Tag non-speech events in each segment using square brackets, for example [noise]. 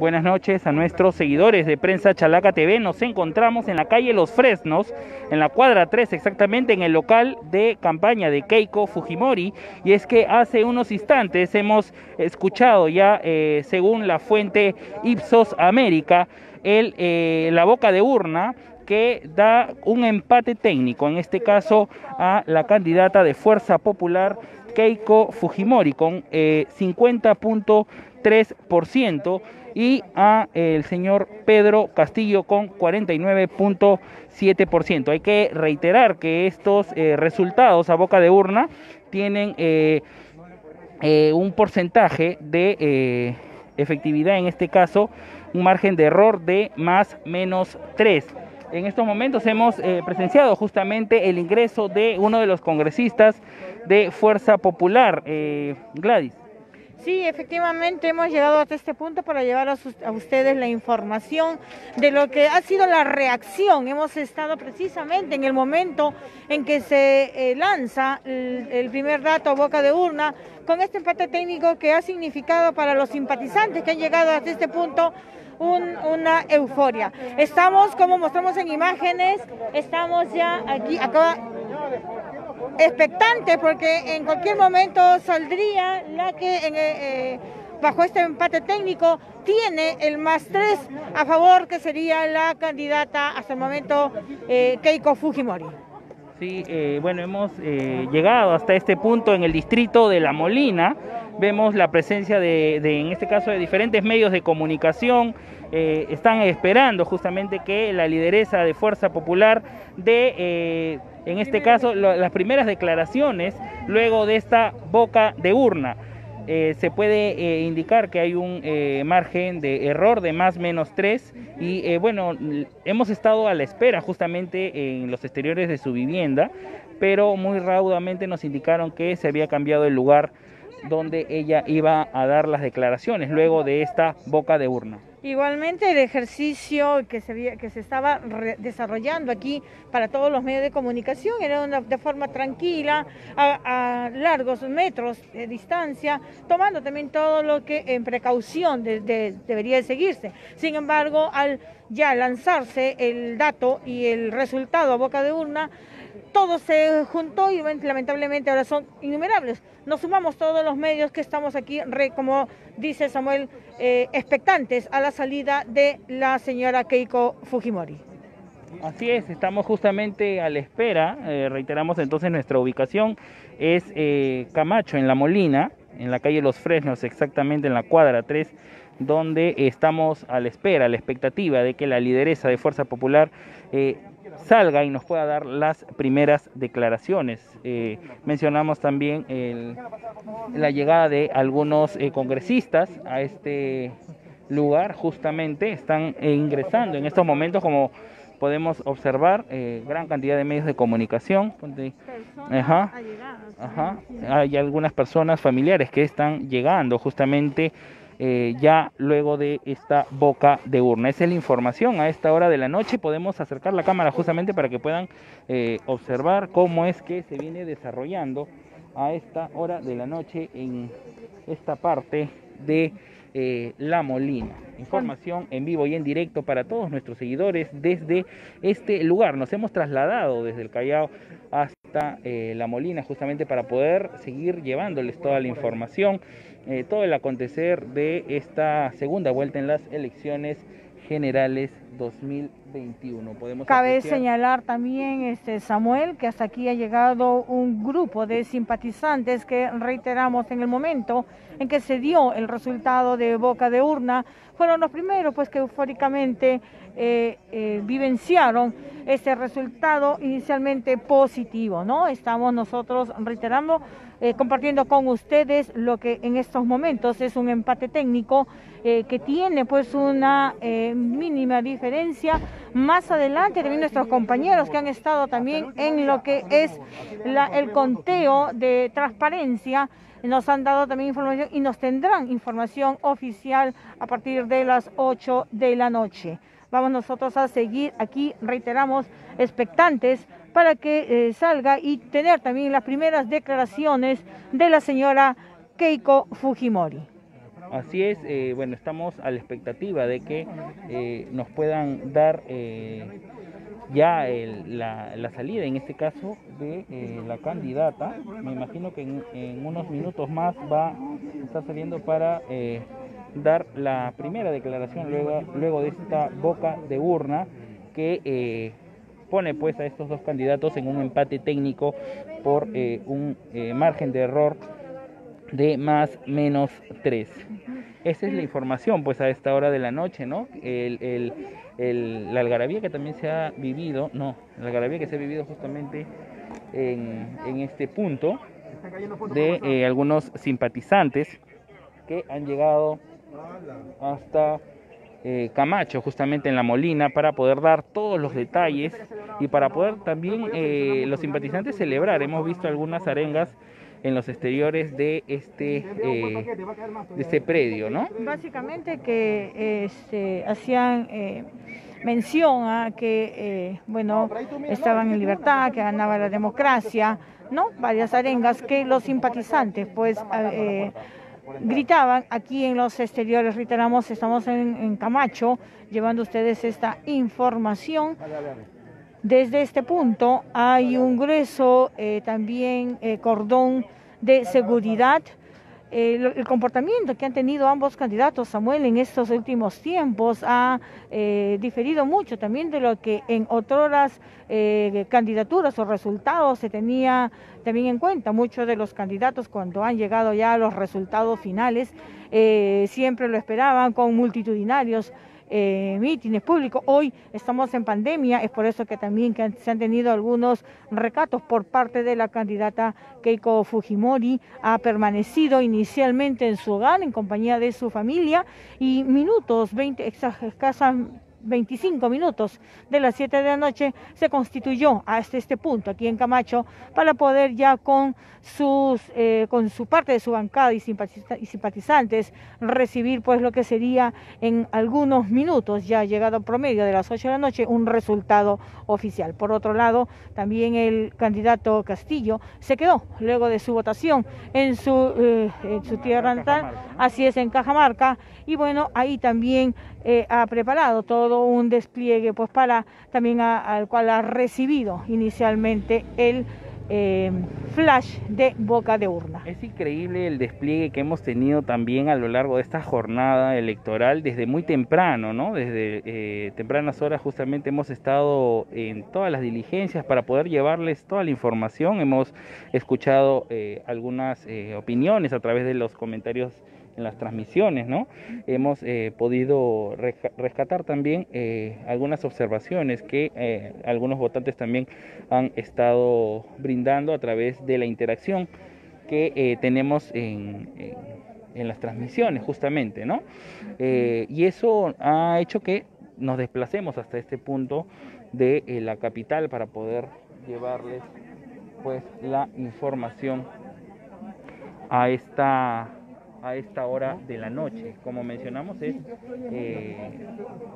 Buenas noches a nuestros seguidores de Prensa Chalaca TV. Nos encontramos en la calle Los Fresnos, en la cuadra 3 exactamente, en el local de campaña de Keiko Fujimori. Y es que hace unos instantes hemos escuchado ya, eh, según la fuente Ipsos América, el, eh, la boca de urna que da un empate técnico, en este caso a la candidata de Fuerza Popular Keiko Fujimori con eh, 50.3% y a el señor Pedro Castillo con 49.7%. Hay que reiterar que estos eh, resultados a boca de urna tienen eh, eh, un porcentaje de efectividad, en este caso un margen de error de más menos 3. En estos momentos hemos presenciado justamente el ingreso de uno de los congresistas de Fuerza Popular, Gladys. Sí, efectivamente hemos llegado hasta este punto para llevar a, sus- a ustedes la información de lo que ha sido la reacción. Hemos estado precisamente en el momento en que se eh, lanza el, primer dato a boca de urna con este empate técnico que ha significado para los simpatizantes que han llegado hasta este punto un- una euforia. Estamos, como mostramos en imágenes, estamos ya aquí, acaba, expectante porque en cualquier momento saldría la que eh, eh, bajo este empate técnico tiene el más tres a favor que sería la candidata hasta el momento eh, Keiko Fujimori. Sí, bueno, hemos llegado hasta este punto en el distrito de La Molina. Vemos la presencia de, de, en este caso, de diferentes medios de comunicación. Están esperando justamente que la lideresa de Fuerza Popular dé, eh, en este caso, las primeras declaraciones luego de esta boca de urna. Eh, se puede eh, indicar que hay un eh, margen de error de más menos 3 y bueno, hemos estado a la espera justamente en los exteriores de su vivienda, pero muy raudamente nos indicaron que se había cambiado el lugar donde ella iba a dar las declaraciones luego de esta boca de urna. Igualmente el ejercicio que se, que se estaba desarrollando aquí para todos los medios de comunicación era de forma tranquila, a, largos metros de distancia, tomando también todo lo que en precaución de- de- debería de seguirse. Sin embargo, al ya lanzarse el dato y el resultado a boca de urna, todo se juntó y lamentablemente ahora son innumerables. Nos sumamos todos los medios que estamos aquí, como dice Samuel, eh, expectantes a la salida de la señora Keiko Fujimori. Así es, estamos justamente a la espera, eh, reiteramos entonces nuestra ubicación es eh, Camacho en La Molina, en la calle Los Fresnos, exactamente en la cuadra 3, donde estamos a la espera, a la expectativa de que la lideresa de Fuerza Popular eh, salga y nos pueda dar las primeras declaraciones. Eh, mencionamos también la llegada de algunos eh, congresistas a este lugar, justamente están ingresando en estos momentos como podemos observar eh, gran cantidad de medios de comunicación. Ajá. Ajá. Hay algunas personas familiares que están llegando justamente eh, ya luego de esta boca de urna. Esa es la información a esta hora de la noche. Podemos acercar la cámara justamente para que puedan eh, observar cómo es que se viene desarrollando a esta hora de la noche en esta parte de eh, La Molina. Información en vivo y en directo para todos nuestros seguidores desde este lugar. Nos hemos trasladado desde el Callao hasta eh, La Molina justamente para poder seguir llevándoles toda la información, eh, todo el acontecer de esta segunda vuelta en las elecciones generales 2021. Podemos Cabe apreciar- señalar también, este Samuel, que hasta aquí ha llegado un grupo de simpatizantes que reiteramos en el momento en que se dio el resultado de boca de urna, fueron los primeros pues que eufóricamente eh, eh, vivenciaron este resultado inicialmente positivo, ¿no? Estamos nosotros reiterando, eh, compartiendo con ustedes lo que en estos momentos es un empate técnico que tiene pues una mínima diferencia. Más adelante también nuestros compañeros que han estado también en lo que es la- el conteo de transparencia nos han dado también información y nos tendrán información oficial a partir de las 8 de la noche. Vamos nosotros a seguir aquí, reiteramos, expectantes para que eh, salga y tener también las primeras declaraciones de la señora Keiko Fujimori. Así es, eh, bueno, estamos a la expectativa de que eh, nos puedan dar ya la, salida, en este caso, de la candidata. Me imagino que en, unos minutos más va a estar saliendo para dar la primera declaración luego, de esta boca de urna que pone pues a estos dos candidatos en un empate técnico por un margen de error de más menos 3. Esa es la información, pues a esta hora de la noche, ¿no? El, la algarabía que también se ha vivido, no, la algarabía que se ha vivido justamente en, en este punto de eh, algunos simpatizantes que han llegado hasta eh, Camacho, justamente en la Molina, para poder dar todos los detalles y para poder también eh, los simpatizantes celebrar. Hemos visto algunas arengas en los exteriores de este, eh, de este predio, ¿no? Básicamente que este, hacían eh, mención a que, eh, bueno, estaban en libertad, que ganaba la democracia, ¿no? Varias arengas que los simpatizantes, pues, gritaban aquí en los exteriores, reiteramos, estamos en Camacho, llevando ustedes esta información. Desde este punto hay un grueso eh, también eh, cordón de seguridad. el comportamiento que han tenido ambos candidatos, Samuel, en estos últimos tiempos ha eh, diferido mucho también de lo que en otras candidaturas o resultados se tenía también en cuenta. Muchos de los candidatos cuando han llegado ya a los resultados finales siempre lo esperaban con multitudinarios eh, mítines públicos. Hoy estamos en pandemia, es por eso que también se han tenido algunos recatos por parte de la candidata Keiko Fujimori. Ha permanecido inicialmente en su hogar en compañía de su familia y minutos, 20, escasas 25 minutos de las 7 de la noche se constituyó hasta este punto aquí en Camacho para poder ya con sus eh, con su parte de su bancada y, simpatizantes recibir pues lo que sería en algunos minutos ya llegado promedio de las 8 de la noche un resultado oficial. Por otro lado, también el candidato Castillo se quedó luego de su votación en su, eh, en su tierra natal, así es en Cajamarca. Y bueno, ahí también eh, ha preparado todo un despliegue pues para también al cual ha recibido inicialmente el eh, flash de boca de urna. Es increíble el despliegue que hemos tenido también a lo largo de esta jornada electoral desde muy temprano, ¿no? Desde eh, tempranas horas justamente hemos estado en todas las diligencias para poder llevarles toda la información. Hemos escuchado algunas opiniones a través de los comentarios en las transmisiones, ¿no? Hemos eh, podido rescatar también eh, algunas observaciones que eh, algunos votantes también han estado brindando a través de la interacción que tenemos en, en, las transmisiones, justamente, ¿no? y eso ha hecho que nos desplacemos hasta este punto de la capital para poder llevarles pues la información a esta a esta hora de la noche. Como mencionamos, es eh,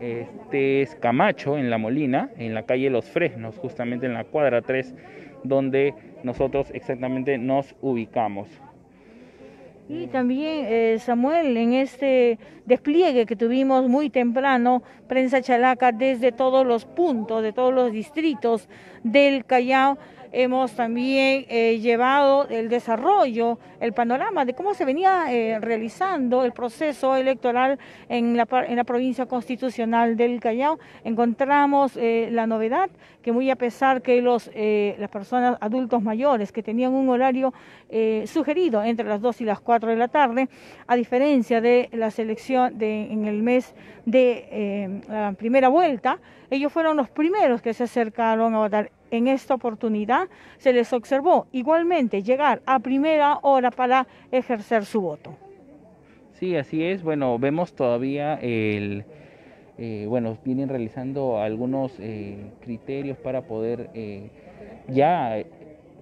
este es Camacho en La Molina, en la calle Los Fresnos, justamente en la cuadra 3, donde nosotros exactamente nos ubicamos. Y también, eh, Samuel, en este despliegue que tuvimos muy temprano, Prensa Chalaca, desde todos los puntos, de todos los distritos del Callao, Hemos también eh, llevado el desarrollo, el panorama de cómo se venía eh, realizando el proceso electoral en la, provincia constitucional del Callao. Encontramos eh, la novedad que muy a pesar que los, las personas adultos mayores que tenían un horario sugerido entre las 2 y las 4 de la tarde, a diferencia de la selección en el mes de la primera vuelta, ellos fueron los primeros que se acercaron a votar en esta oportunidad se les observó igualmente llegar a primera hora para ejercer su voto. Sí, así es. Bueno, vemos todavía el... Eh, bueno, vienen realizando algunos eh, criterios para poder eh, ya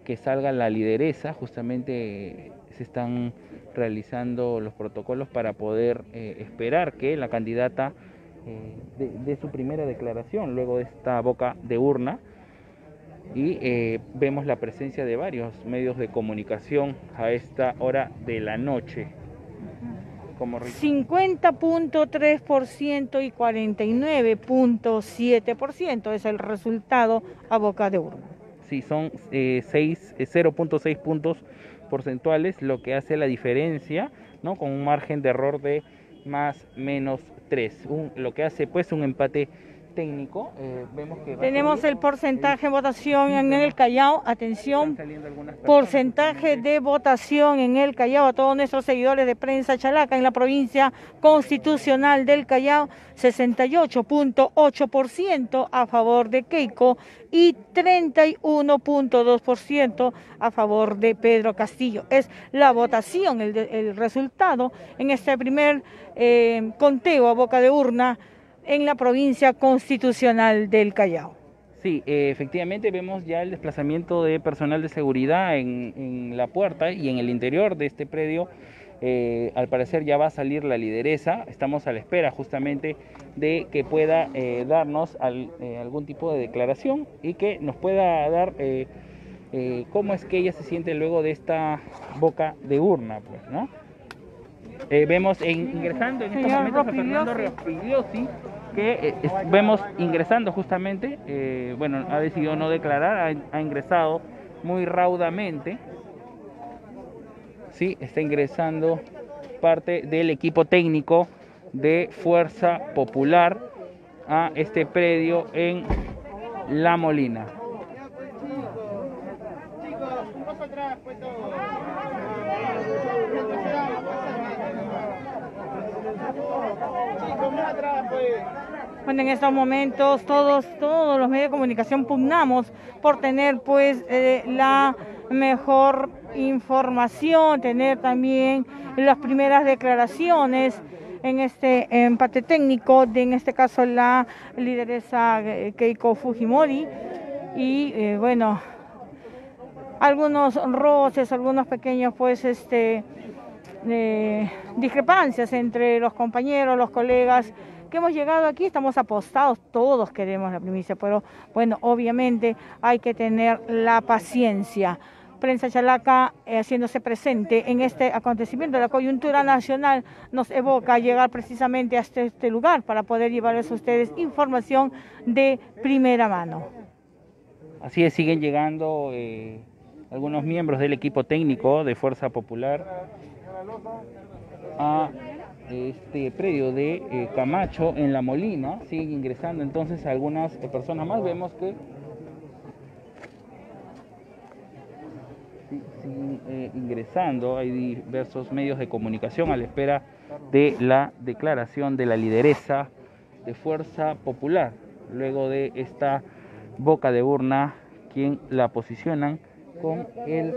que salga la lideresa, justamente se están realizando los protocolos para poder esperar que la candidata dé su primera declaración luego de esta boca de urna y eh, vemos la presencia de varios medios de comunicación a esta hora de la noche. como 50.3% y 49.7% es el resultado a boca de urna. Sí, son eh, 0.6 eh, puntos porcentuales, lo que hace la diferencia, ¿no? Con un margen de error de más menos 3, lo que hace pues un empate técnico. Eh, vemos que Tenemos el porcentaje de votación en el Callao. Atención, porcentaje de votación en el Callao a todos nuestros seguidores de prensa Chalaca en la provincia constitucional del Callao. 68.8% a favor de Keiko y 31.2% a favor de Pedro Castillo. Es la votación, el, resultado en este primer eh, conteo a boca de urna en la provincia constitucional del Callao. Sí, eh, efectivamente vemos ya el desplazamiento de personal de seguridad en, la puerta y en el interior de este predio. Eh, al parecer ya va a salir la lideresa. Estamos a la espera justamente de que pueda eh, darnos algún tipo de declaración y que nos pueda dar cómo es que ella se siente luego de esta boca de urna, pues, ¿no? Vemos ingresando en este momento a Fernando Rospigliosi, que eh, vemos ingresando justamente, eh, bueno, ha decidido no declarar, ha, ingresado muy raudamente, sí, está ingresando parte del equipo técnico de Fuerza Popular a este predio en La Molina. Bueno, en estos momentos todos, todos los medios de comunicación pugnamos por tener pues eh, la mejor información, tener también las primeras declaraciones en este empate técnico, de, en este caso la lideresa eh, Keiko Fujimori. Y eh, bueno, algunos roces, algunos pequeños pues este discrepancias entre los compañeros, los colegas que hemos llegado aquí, estamos apostados, todos queremos la primicia, pero bueno, obviamente hay que tener la paciencia. Prensa Chalaca eh, haciéndose presente en este acontecimiento la coyuntura nacional nos evoca llegar precisamente hasta este lugar para poder llevarles a ustedes información de primera mano. Así es, siguen llegando eh, algunos miembros del equipo técnico de Fuerza Popular este predio de eh, Camacho en La Molina, siguen ingresando entonces algunas eh, personas más, vemos que siguen eh, ingresando, hay diversos medios de comunicación a la espera de la declaración de la lideresa de Fuerza Popular, luego de esta boca de urna, quien la posicionan con el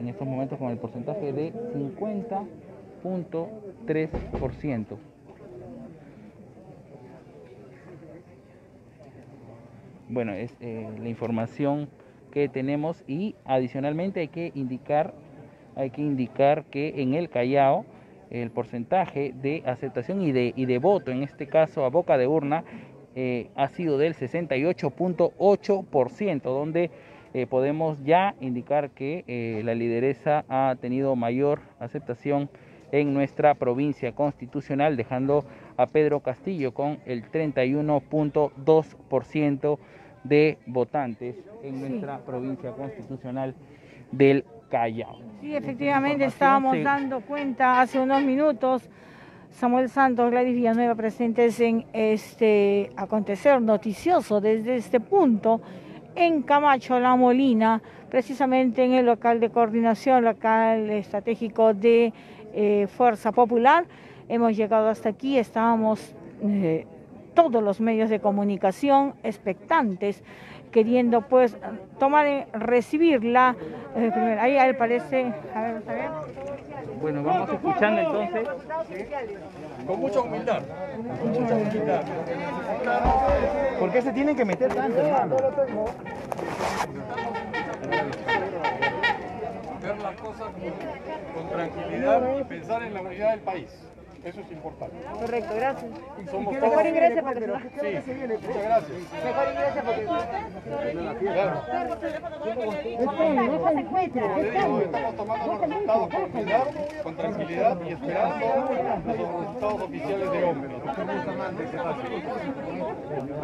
en estos momentos con el porcentaje de 50.3%. Bueno, es eh, la información que tenemos y adicionalmente hay que indicar hay que indicar que en el Callao el porcentaje de aceptación y de, y de voto, en este caso a boca de urna, eh, ha sido del 68.8%, donde eh, podemos ya indicar que eh, la lideresa ha tenido mayor aceptación en nuestra provincia constitucional, dejando a Pedro Castillo con el 31.2% de votantes en nuestra provincia constitucional del Callao. Sí, efectivamente, estábamos dando cuenta hace unos minutos. Samuel Santos, Gladys Villanueva presentes en este acontecer noticioso desde este punto en Camacho, La Molina, precisamente en el local de coordinación local estratégico de eh, Fuerza Popular. Hemos llegado hasta aquí, estábamos eh, todos los medios de comunicación expectantes, queriendo pues tomar, recibirla. Eh, ahí a él parece, a ver, a ver. Bueno, vamos escuchando entonces. Con mucha humildad. Con mucha humildad. ¿Por qué se tienen que meter tanto, hermano? Ver las cosas con, tranquilidad y pensar en la unidad del país. Eso es importante. Correcto, gracias. Somos Mejor todos- ingrese para que no. Sí, muchas gracias. Mejor ingrese porque. Claro. Estamos tomando los resultados con humildad, con tranquilidad y esperando los resultados oficiales de hombre.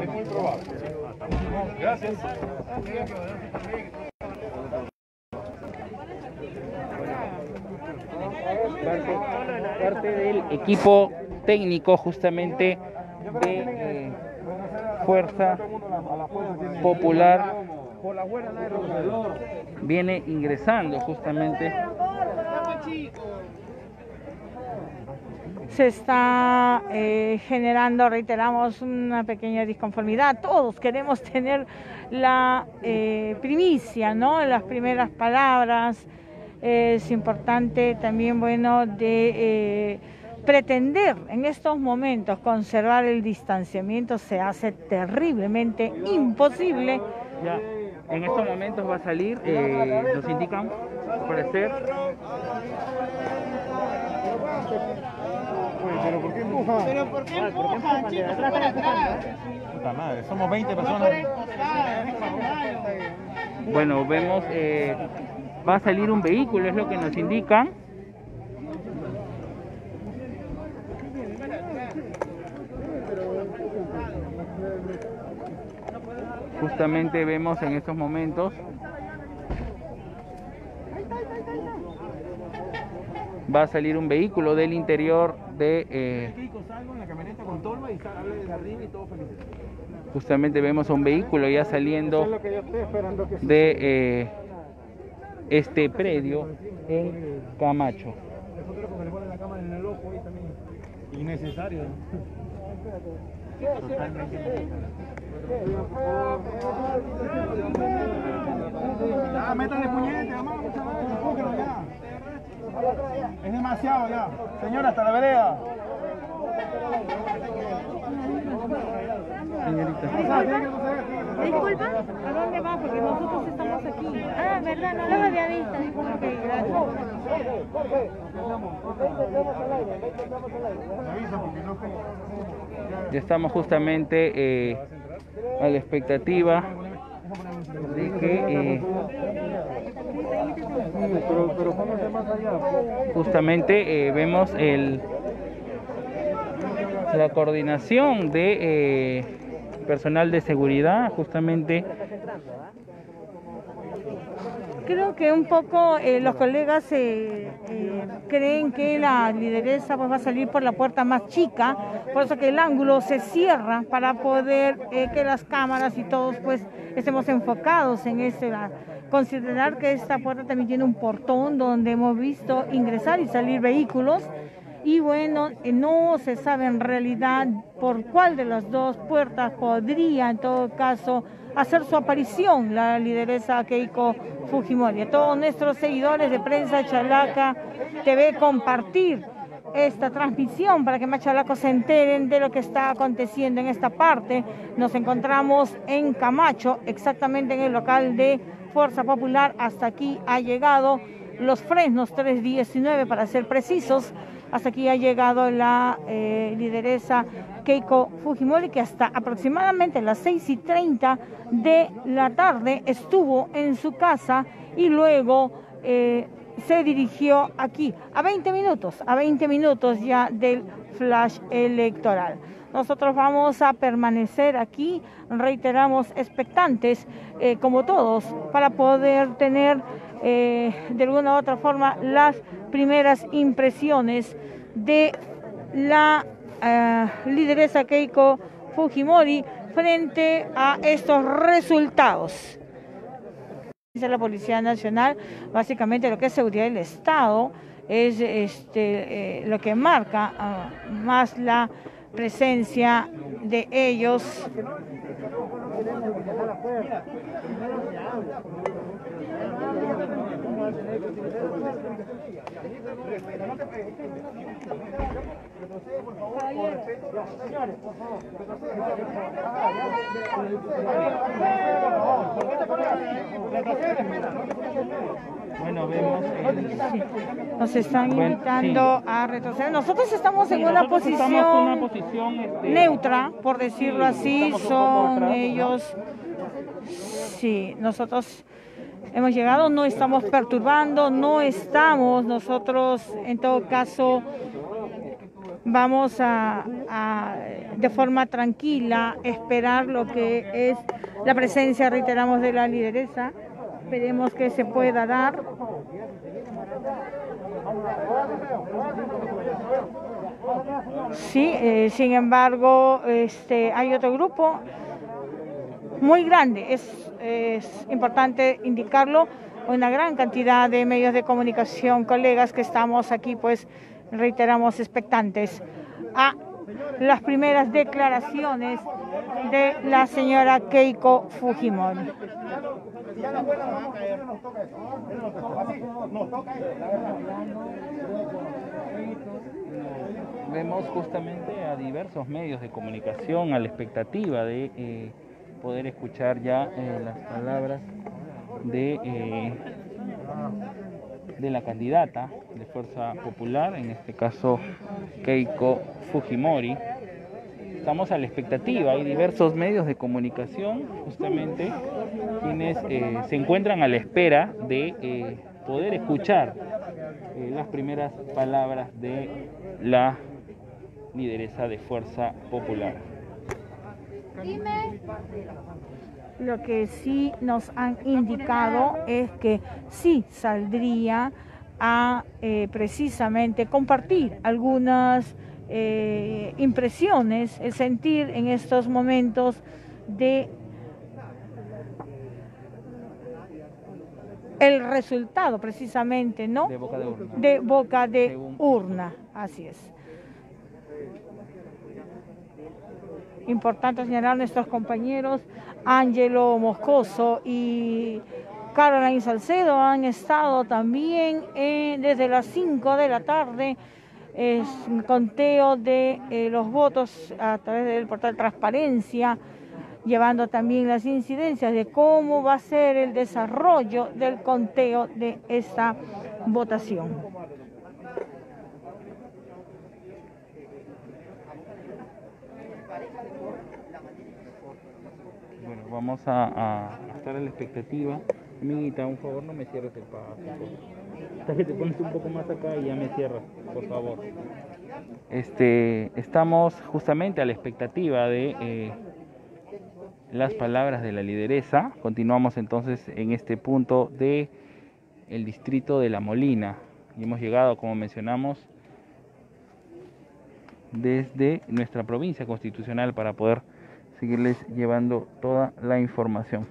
Es muy probable. Gracias. Equipo técnico justamente de eh, Fuerza Popular viene ingresando justamente se está eh, generando, reiteramos, una pequeña disconformidad. Todos queremos [laughs] tener la eh, primicia, ¿no? Las primeras palabras. es importante también, bueno, de pretender en estos momentos conservar el distanciamiento se hace terriblemente imposible. ya en estos momentos va a salir eh, nos indican al parecer Pero ¿por qué empuja? Pero ¿por qué empujan, chicos? Para atrás. Puta madre, somos 20 personas. bueno vemos eh, va a salir un vehículo es lo que nos indican justamente vemos en estos momentos. Va a salir un vehículo del interior de eh, justamente vemos un vehículo ya saliendo de eh, este predio en Camacho. Nosotros Innecesario. Ya, métale puñete, vamos, mucha madre, empújelo ya. Es demasiado ya. Señora, hasta la vereda. Disculpa, ¿a dónde va? Porque nosotros estamos aquí. Ah, verdad, no lo había visto. Ok, gracias. Ya estamos justamente eh, a la expectativa de que eh, justamente eh, vemos el la coordinación de eh, personal de seguridad justamente Creo que un poco eh, los colegas eh, eh, creen que la lideresa pues, va a salir por la puerta más chica, por eso que el ángulo se cierra para poder que las cámaras y todos pues estemos enfocados en este. la- Considerar que esta puerta también tiene un portón donde hemos visto ingresar y salir vehículos y bueno, eh, no se sabe en realidad por cuál de las dos puertas podría en todo caso hacer su aparición la lideresa Keiko Fujimori. Todos nuestros seguidores de Prensa Chalaca TV compartir esta transmisión para que Machalaco se enteren de lo que está aconteciendo en esta parte. Nos encontramos en Camacho, exactamente en el local de Fuerza Popular. Hasta aquí ha llegado los Fresnos 319 para ser precisos. Hasta aquí ha llegado la eh, lideresa Keiko Fujimori, que hasta aproximadamente las 6 y 30 de la tarde estuvo en su casa y luego eh, se dirigió aquí, a 20 minutos, a 20 minutos ya del flash electoral. Nosotros vamos a permanecer aquí, reiteramos, expectantes, eh, como todos, para poder tener eh, de alguna u otra forma las primeras impresiones de la eh, lideresa Keiko Fujimori frente a estos resultados. La Policía Nacional, básicamente lo que es seguridad del Estado es este, eh, lo que marca ah, más la presencia de ellos. Retrocede, por favor, con respeto. Señores, por favor, retrocede. Retrocede, espera. Bueno, vemos el... Nos están Bueno, invitando sí. a retroceder. Nosotros estamos en Sí, una nosotros posición una posición, este, neutra, por decirlo sí, así. Son ellos. Sí, nosotros hemos llegado, no estamos perturbando, no estamos nosotros, en todo caso, vamos a, de forma tranquila esperar lo que es la presencia, reiteramos, de la lideresa. Esperemos que se pueda dar. Sí, eh, sin embargo, este, hay otro grupo muy grande, es, es importante indicarlo, una gran cantidad de medios de comunicación, colegas que estamos aquí, pues reiteramos expectantes a las primeras declaraciones de la señora Keiko Fujimori. Vemos justamente a diversos medios de comunicación a la expectativa de eh, poder escuchar ya eh, las palabras de, eh, de la candidata de Fuerza Popular, en este caso Keiko Fujimori. Estamos a la expectativa, hay diversos medios de comunicación justamente quienes eh, se encuentran a la espera de poder escuchar las primeras palabras de la lideresa de Fuerza Popular. Lo que sí nos han indicado es que sí saldría a eh, precisamente compartir algunas eh, impresiones, el sentir en estos momentos de el resultado precisamente, ¿no? De boca de urna. De boca de Según- urna, así es. Importante señalar nuestros compañeros Ángelo Moscoso y Caroline Salcedo han estado también eh, desde las 5 de la tarde es un conteo de eh, los votos a través del portal Transparencia, llevando también las incidencias de cómo va a ser el desarrollo del conteo de esta votación. Bueno, vamos a, estar a la expectativa. Amiguita, un favor, no me cierres el paso. Hasta que te pones un poco más acá y ya me cierras, por favor. Este, estamos justamente a la expectativa de eh, las palabras de la lideresa. Continuamos entonces en este punto de el distrito de La Molina. Y hemos llegado, como mencionamos, desde nuestra provincia constitucional para poder seguirles llevando toda la información.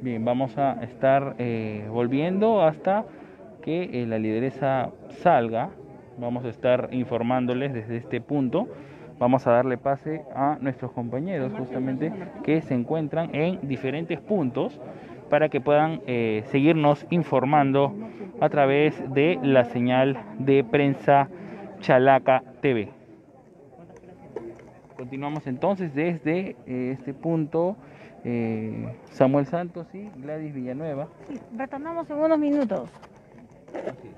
Bien, vamos a estar eh, volviendo hasta que eh, la lideresa salga. Vamos a estar informándoles desde este punto. Vamos a darle pase a nuestros compañeros justamente que se encuentran en diferentes puntos para que puedan eh, seguirnos informando a través de la señal de prensa Chalaca TV. Continuamos entonces desde eh, este punto. eh, Samuel Santos y Gladys Villanueva. Sí, retornamos en unos minutos. Ok.